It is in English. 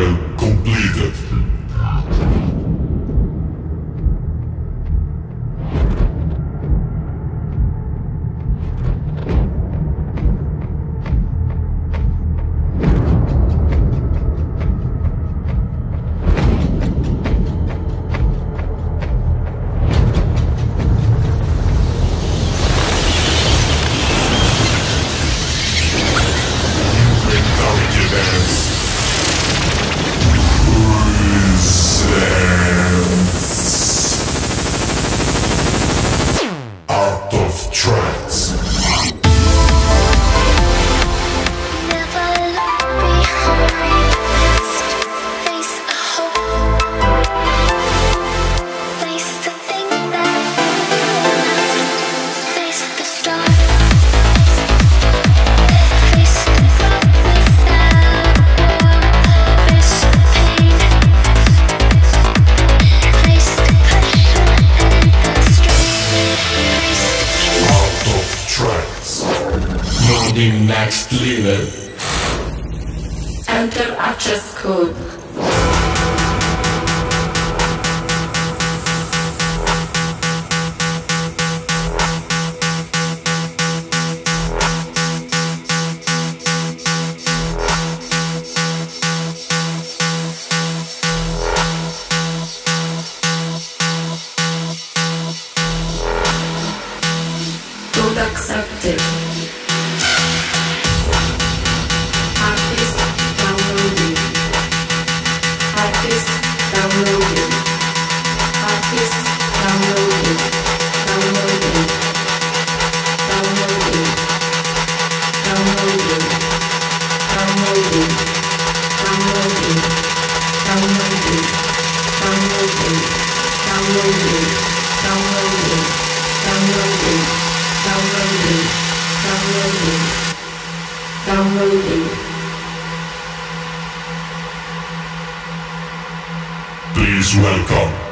Amen. the next leader. Enter access code. Code accepted. Please welcome.